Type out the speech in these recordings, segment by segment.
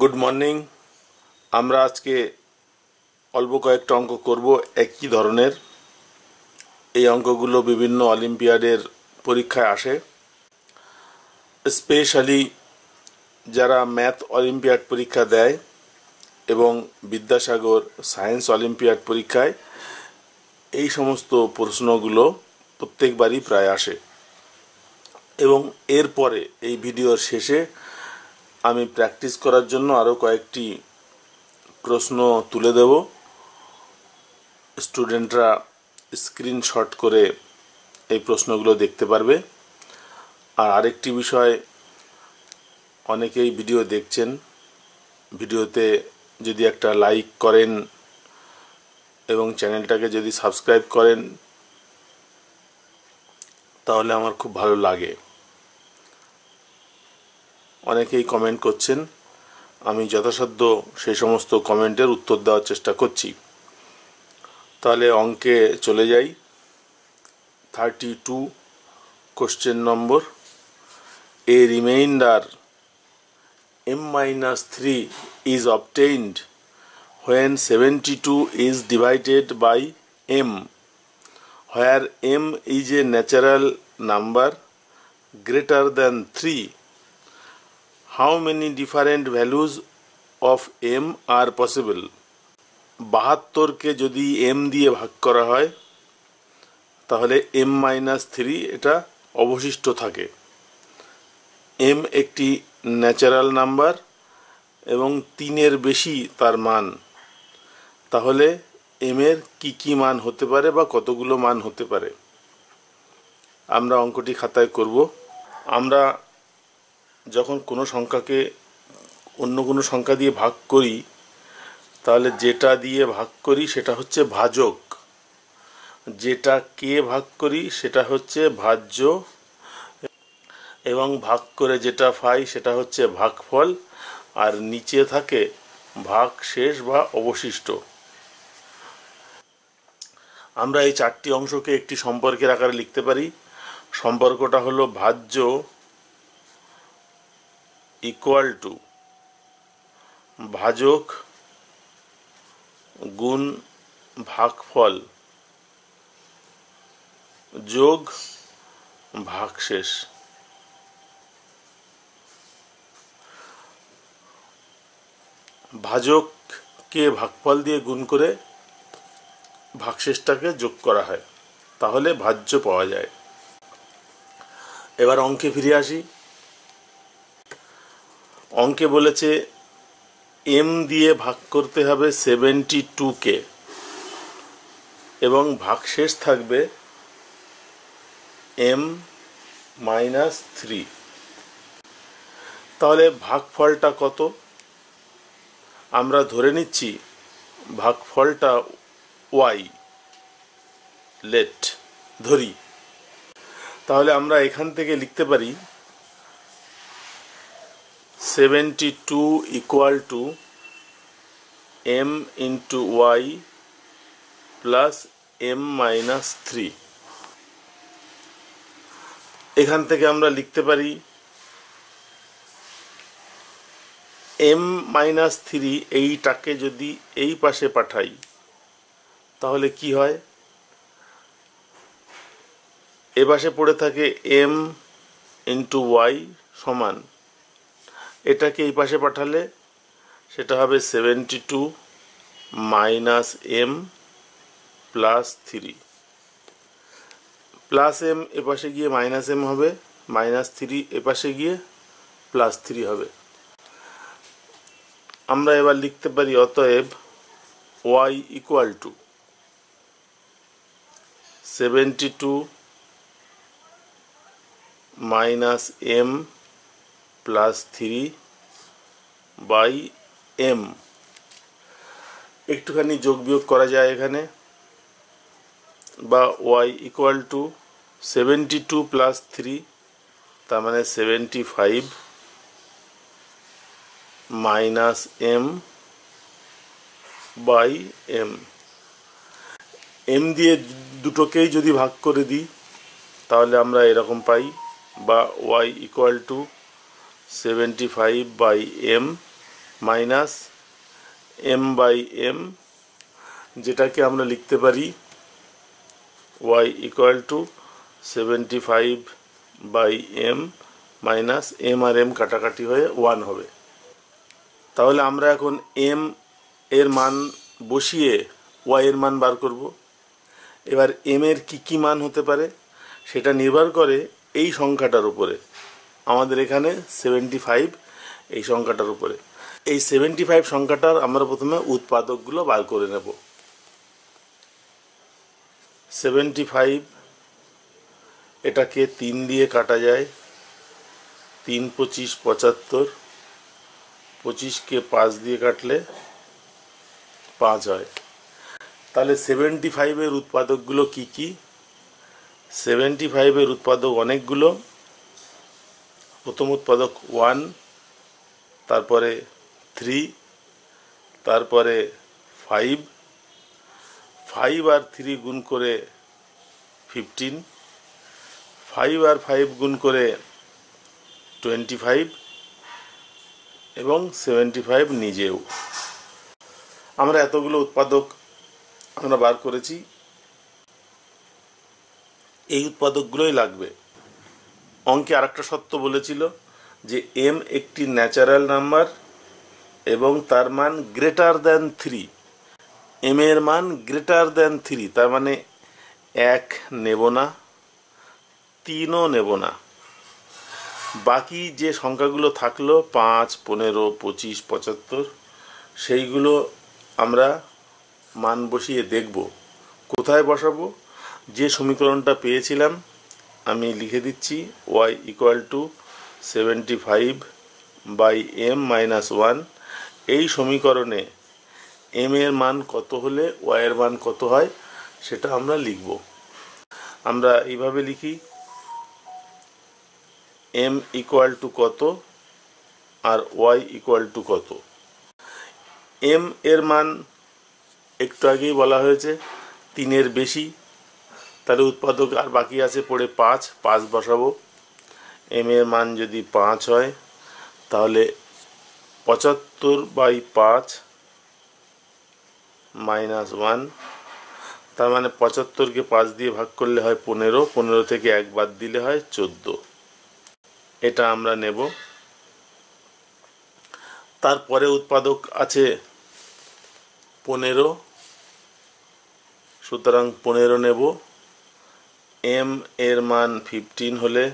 Good morning আমরা আজকে অল্প কয়েকটা অঙ্ক করব একই ধরনের। এই অঙ্কগুলো বিভিন্ন অলিম্পিয়াডের পরীক্ষায় আসে। স্পেশালি যারা ম্যাথ অলিম্পিয়াড পরীক্ষা দেয় এবং বিদ্যাসাগর সায়েন্স অলিম্পিয়াড পরীক্ষায়, এই সমস্ত প্রশ্নগুলো প্রত্যেকবারই প্রায় আসে। এবং এরপরে এই ভিডিওর শেষে আমি প্র্যাকটিস করার জন্য আরও কয়েকটি প্রশ্ন তুলে দেব। স্টুডেন্টরা স্ক্রিনশট করে এই প্রশ্নগুলো দেখতে পারবে। আর আরেকটি বিষয়, অনেকেই ভিডিও দেখছেন। ভিডিওতে যদি একটা লাইক করেন এবং চ্যানেলটাকে যদি সাবস্ক্রাইব করেন, তাহলে আমার খুব ভালো লাগে। অনেকেই কমেন্ট করছেন। আমি যথাসাধ্য সেই সমস্ত কমেন্টের উত্তর দেওয়ার চেষ্টা করছি। তাহলে অঙ্কে চলে যাই। Thirty two question number A reminder m minus 3 is obtained when 72 is divided by m, where m is a natural number greater than 3 how many different values of m are possible? বাহাত্তরকে যদি M দিয়ে ভাগ করা হয়, তাহলে M minus three এটা অবশিষ্ট থাকে। এম একটি ন্যাচারাল নাম্বার এবং তিনের বেশি তার মান। তাহলে এম এর কী কী মান হতে পারে বা কতগুলো মান হতে পারে? আমরা অঙ্কটি খাতায় করব। আমরা যখন কোনো সংখ্যাকে, অন্য কোনো সংখ্যা দিয়ে ভাগ করি, তাহলে যেটা দিয়ে ভাগ করি সেটা হচ্ছে ভাজক। যেটা কে ভাগ করি সেটা হচ্ছে ভাজ্য, এবং ভাগ করে যেটা পাই সেটা হচ্ছে ভাগফল, আর নিচে থাকে ভাগ শেষ বা অবশিষ্ট। আমরা এই চারটি অংশকে একটি সম্পর্কের আকারে লিখতে পারি। সম্পর্কটা হলো ভাজ্য ইকুয়াল টু ভাজক গুণ ভাগফল যোগ ভাগশেষ। ভাজককে ভাগফল দিয়ে গুণ করে ভাগশেষটাকে যোগ করা হয়, তাহলে ভাজ্য পাওয়া যায়। এবার অঙ্কে ফিরে আসি। অঙ্কে বলেছে এম দিয়ে ভাগ করতে হবে সেভেন্টি টুকে এবং ভাগশেষ থাকবে এম মাইনাস থ্রি তাহলে ভাগফলটা কত? আমরা ধরে নিচ্ছি ভাগফলটা ওয়াই লেট ধরি। তাহলে আমরা এখান থেকে লিখতে পারি seventy two equal to M into Y plus M minus three এখান থেকে আমরা লিখতে পারি এম মাইনাস থ্রি এইটাকে যদি এই পাশে পাঠাই, তাহলে কি হয়? এ পাশে পড়ে থাকে এম ইন্টু ওয়াই সমান এটাকে এই পাশে পাঠালে সেটা হবে seventy two minus M plus three plus M এপাশে গিয়ে মাইনাস এম হবে মাইনাস থ্রি এপাশে গিয়ে প্লাস থ্রি হবে। আমরা এবার লিখতে পারি অতএব Y equal to seventy two minus M plus three by M. একটুখানি যোগ বিয়োগ করা যায় এখানে। বা Y equal to seventy two plus three, তার মানে seventy five minus M by M. M দিয়ে দুটোকেই যদি ভাগ করে দিই, তাহলে আমরা এরকম পাই, বা Y equal to seventy five by M minus M by M যেটাকে আমরা লিখতে পারি Y equal to seventy five by M minus M R M কাটাকাটি হয়ে ওয়ান হবে। তাহলে আমরা এখন এম এর মান বসিয়ে ওয়াই এর মান বার করব। এবার এম এর কী কী মান হতে পারে সেটা নির্ভর করে এই সংখ্যাটার উপরে। আমাদের এখানে সেভেন্টি ফাইভ এই সংখ্যাটার উপরে। এই সেভেন্টি ফাইভ সংখ্যাটার আমরা প্রথমে উৎপাদকগুলো বার করে নেব। সেভেন্টি ফাইভ এটাকে তিন দিয়ে কাটা যায়। তিন, পঁচিশ, পঁচাত্তর, পঁচিশকে পাঁচ দিয়ে কাটলে পাঁচ হয়। তাহলে সেভেন্টি ফাইভের উৎপাদকগুলো কি কি? সেভেন্টি ফাইভের উৎপাদক অনেকগুলো। প্রথম উৎপাদক ওয়ান তারপরে থ্রি তারপরে ফাইভ ফাইভ আর থ্রি গুণ করে ফিফটিন ফাইভ আর ফাইভ গুণ করে টোয়েন্টি ফাইভ এবং সেভেন্টি ফাইভ নিজেও। আমরা এতগুলো উৎপাদক আমরা বার করেছি। এই উৎপাদকগুলোই লাগবে। অঙ্কে আরেকটা সত্য বলেছিল যে এম একটি ন্যাচারাল নাম্বার এবং তার মান গ্রেটার দ্যান থ্রি এম এর মান গ্রেটার দ্যান থ্রি তার মানে এক নেব না, তিনও নেব না। বাকি যে সংখ্যাগুলো থাকল, পাঁচ, পনেরো, পঁচিশ, পঁচাত্তর, সেইগুলো আমরা মান বসিয়ে দেখব। কোথায় বসাবো? যে সমীকরণটা পেয়েছিলাম, আমি লিখে দিচ্ছি Y equal to seventy five by M minus one এই সমীকরণে এম এর মান কত হলে ওয়াই এর মান কত হয়, সেটা আমরা লিখব। আমরা এইভাবে লিখি এম ইকুয়াল টু কত আর ওয়াই ইকুয়াল টু কত। এম এর মান একটু আগেই বলা হয়েছে, তিনের বেশি, তাহলে উৎপাদক আর বাকি আছে পড়ে পাঁচ পাঁচ বসাবো। এম এর মান যদি পাঁচ হয়, তাহলে পঁচাত্তর বাই পাঁচ মাইনাস ওয়ান, তার মানে পঁচাত্তরকে পাঁচ দিয়ে ভাগ করলে হয় পনেরো পনেরো থেকে এক বাদ দিলে হয় চোদ্দ। এটা আমরা নেব। তারপরে উৎপাদক আছে পনেরো, সুতরাং পনেরো নেব। এম এর মান ফিফটিন হলে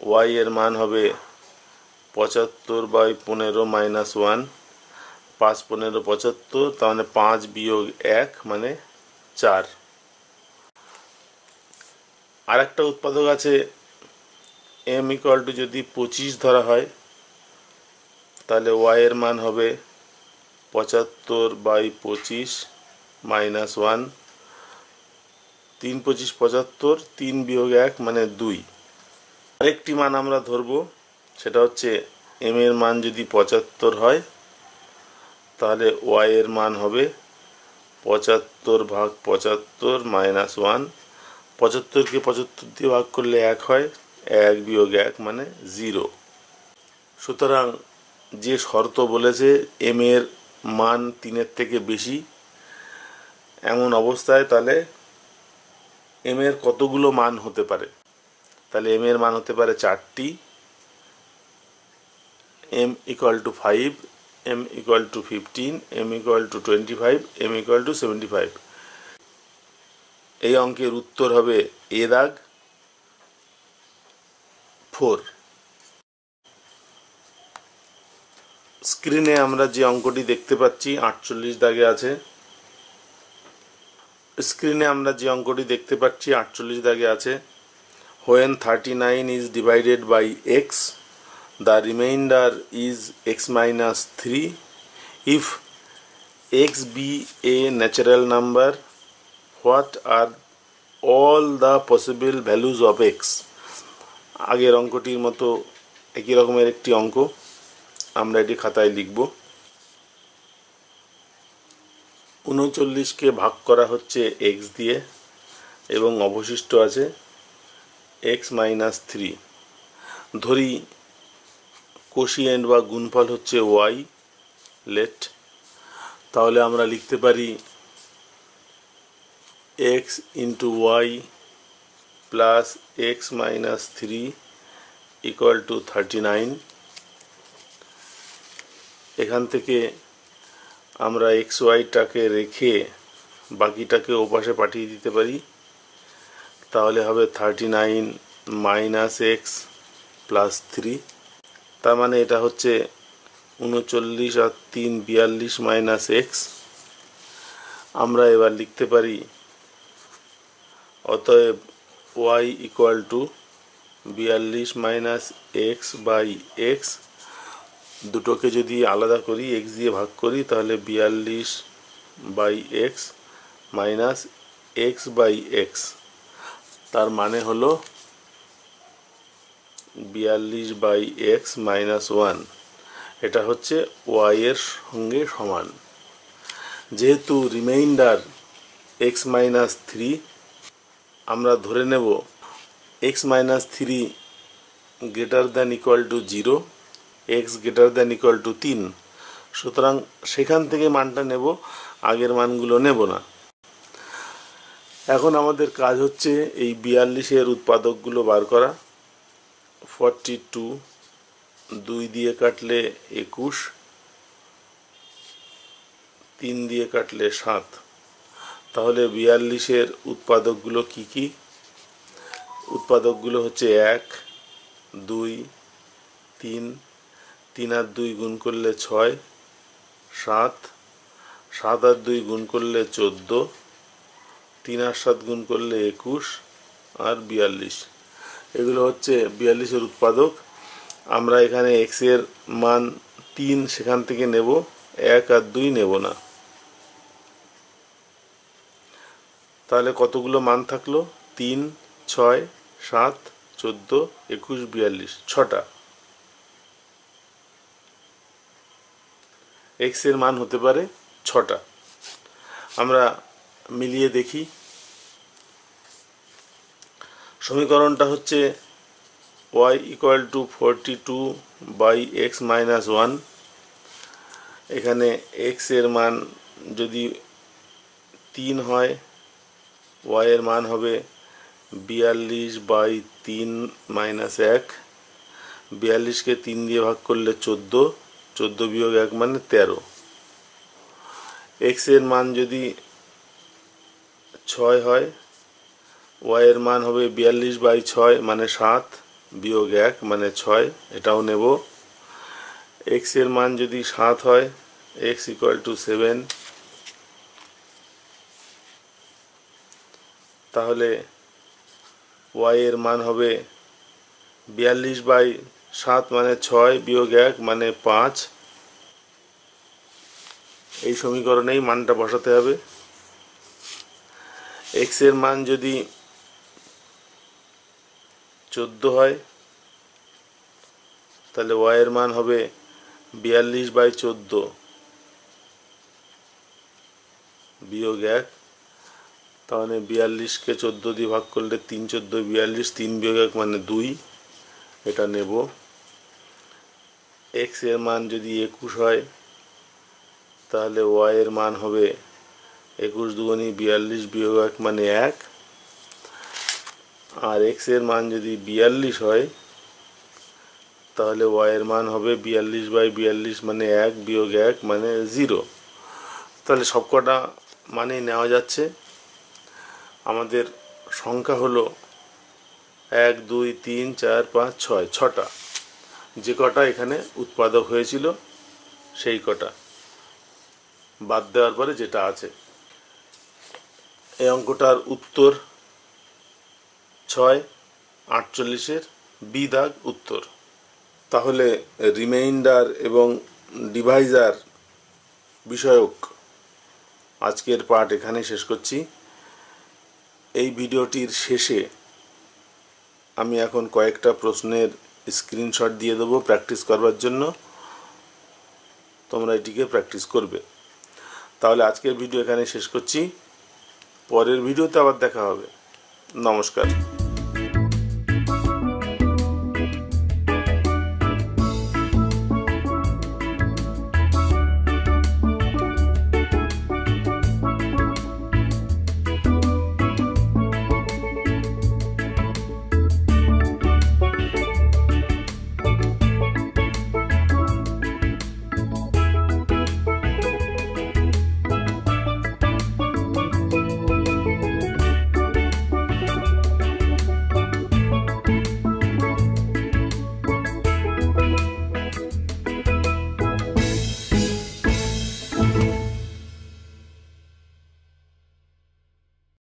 ওয়াই এর মান হবে পঁচাত্তর বাই পনেরো মাইনাস ওয়ান পাঁচ পনেরো পঁচাত্তর তার মানে পাঁচ বিয়োগ এক মানে চার। আর একটা উৎপাদক আছে এম ইকুয়াল টু যদি পঁচিশ ধরা হয়, তাহলে ওয়াই এর মান হবে পঁচাত্তর বাই পঁচিশ মাইনাস ওয়ান তিন পঁচিশ পঁচাত্তর, তিন বিয়োগ এক মানে দুই। আরেকটি মান আমরা ধরব সেটা হচ্ছে এম এর মান যদি পঁচাত্তর হয়, তাহলে ওয়াই এর মান হবে পঁচাত্তর ভাগ পঁচাত্তর মাইনাস ওয়ান পঁচাত্তরকে পঁচাত্তর দিয়ে ভাগ করলে এক হয়, এক বিয়োগ এক মানে জিরো সুতরাং যে শর্ত বলেছে এম এর মান তিনের থেকে বেশি, এমন অবস্থায় তাহলে এম এর কতগুলো মান হতে পারে? তাহলে এম এর মান হতে পারে চারটি। Two five M equal to fifteen M equal to twenty five M equal to seventy five এই অঙ্কের উত্তর হবে এ দাগ ফোর স্ক্রিনে আমরা যে অঙ্কটি দেখতে পাচ্ছি, আটচল্লিশ দাগে আছে। স্ক্রিনে আমরা যে অঙ্কটি দেখতে পাচ্ছি, আটচল্লিশ দাগে আছে। When thirty nine is divided by X the remainder is X minus three if X be a natural number what are all the possible values of X আগের অঙ্কটির মতো একই রকমের একটি অঙ্ক আমরা এটি খাতায় লিখব। উনচল্লিশকে ভাগ করা হচ্ছে এক্স দিয়ে এবং অবশিষ্ট আছে এক্স মাইনাস থ্রি ধরি কোশিয়েন্ট বা গুণফল হচ্ছে ওয়াই, লেট। তাহলে আমরা লিখতে পারি X into Y plus X minus three equal to thirty nine. এখান থেকে আমরা এক্স ওয়াইটাকে রেখে বাকিটাকে ওপাশে পাঠিয়ে দিতে পারি। তাহলে হবে thirty nine minus X plus three. তার মানে এটা হচ্ছে উনচল্লিশ আর তিন বিয়াল্লিশ মাইনাস এক্স। আমরা এবার লিখতে পারি, অতএব ওয়াই ইকুয়াল টু বিয়াল্লিশ মাইনাস এক্স বাই এক্স। দুটোকে যদি আলাদা করি, এক্স দিয়ে ভাগ করি, তাহলে বিয়াল্লিশ by X minus X by X. তার মানে হলো বিয়াল্লিশ বাই এক্স মাইনাস ওয়ান। এটা হচ্ছে ওয়াই এর সঙ্গে সমান। যেহেতু রিমাইন্ডার এক্স মাইনাস থ্রি, আমরা ধরে নেব X minus three greater than equal to zero, X greater than equal to তিন। সুতরাং সেখান থেকে মানটা নেব, আগের মানগুলো নেব না। এখন আমাদের কাজ হচ্ছে এই বিয়াল্লিশের উৎপাদকগুলো বার করা। ফর্টি টু দুই দিয়ে কাটলে একুশ, তিন দিয়ে কাটলে সাত। তাহলে বিয়াল্লিশের উৎপাদকগুলো কি কি? উৎপাদকগুলো হচ্ছে এক, দুই, তিন তিন আর দুই গুণ করলে ছয়, সাত সাত আর দুই গুণ করলে চোদ্দ, তিন আর সাত গুণ করলে একুশ আর বিয়াল্লিশ। এগুলো হচ্ছে বিয়াল্লিশের উৎপাদক। আমরা এখানে এক্সের মান তিন সেখান থেকে নেব, এক আর দুই নেব না। তাহলে কতগুলো মান থাকল? তিন, ছয়, সাত, চোদ্দ, একুশ, বিয়াল্লিশ, ছটা। এক্সের মান হতে পারে ছটা। আমরা মিলিয়ে দেখি। সমীকরণটা হচ্ছে Y equal to forty two by X minus one এখানে এক্সের মান যদি তিন হয় ওয়াই এর মান হবে বিয়াল্লিশ বাই তিন মাইনাস এক। বিয়াল্লিশকে তিন দিয়ে ভাগ করলে চোদ্দ চোদ্দ বিয়োগ এক মানে তেরো। এক্সের মান যদি ছয় হয় ওয়াই এর মান হবে বিয়াল্লিশ বাই ছয় মানে সাত, বিয়োগ এক মানে ছয়, এটাও নেব। এক্সের মান যদি সাত হয় এক্স ইকুয়াল টু সেভেন তাহলে ওয়াই এর মান হবে বিয়াল্লিশ বাই সাত মানে ছয়, বিয়োগ এক মানে পাঁচ। এই সমীকরণেই মানটা বসাতে হবে। এক্সের মান যদি চোদ্দ হয়, তাহলে ওয়াই এর মান হবে বিয়াল্লিশ বাই চোদ্দ বিয়োগ এক, তাহলে বিয়াল্লিশকে চোদ্দ দিয়ে ভাগ করলে তিন চোদ্দ, বিয়াল্লিশ তিন বিয়োগ এক মানে দুই, এটা নেব। এক্সের মান যদি একুশ হয়, তাহলে ওয়াই এর মান হবে একুশ দুগুণি বিয়াল্লিশ বিয়োগ এক মানে এক আর এক্সের মান যদি বিয়াল্লিশ হয়, তাহলে ওয়াই এর মান হবে বিয়াল্লিশ বাই বিয়াল্লিশ মানে এক বিয়োগ এক মানে জিরো তাহলে সবকটা মানেই নেওয়া যাচ্ছে। আমাদের সংখ্যা হলো এক, দুই, তিন, চার, পাঁচ, ছয়, ছটা। যে কটা এখানে উৎপাদক হয়েছিল, সেই কটা বাদ দেওয়ার পরে যেটা আছে। এই অঙ্কটার উত্তর ছয়, আটচল্লিশের বি দাগ উত্তর। তাহলে রিমাইন্ডার এবং ডিভাইজার বিষয়ক আজকের পাঠ এখানে শেষ করছি। এই ভিডিওটির শেষে আমি এখন কয়েকটা প্রশ্নের স্ক্রিনশট দিয়ে দেবো প্র্যাকটিস করবার জন্য। তোমরা এটিকে প্র্যাকটিস করবে। তাহলে আজকের ভিডিও এখানে শেষ করছি। পরের ভিডিওতে আবার দেখা হবে। নমস্কার।